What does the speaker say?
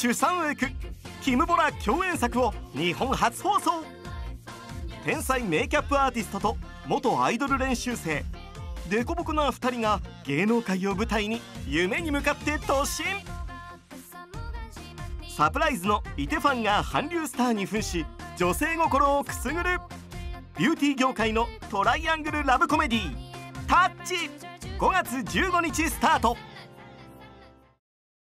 チュサンウクキム・ボラ共演作を日本初放送。天才メイキャップアーティストと元アイドル練習生デコボコな2人が芸能界を舞台に夢に向かって突進。サプライズのイテファンが韓流スターに扮し女性心をくすぐる。ビューティー業界のトライアングルラブコメディー「タッチ」5月15日スタート。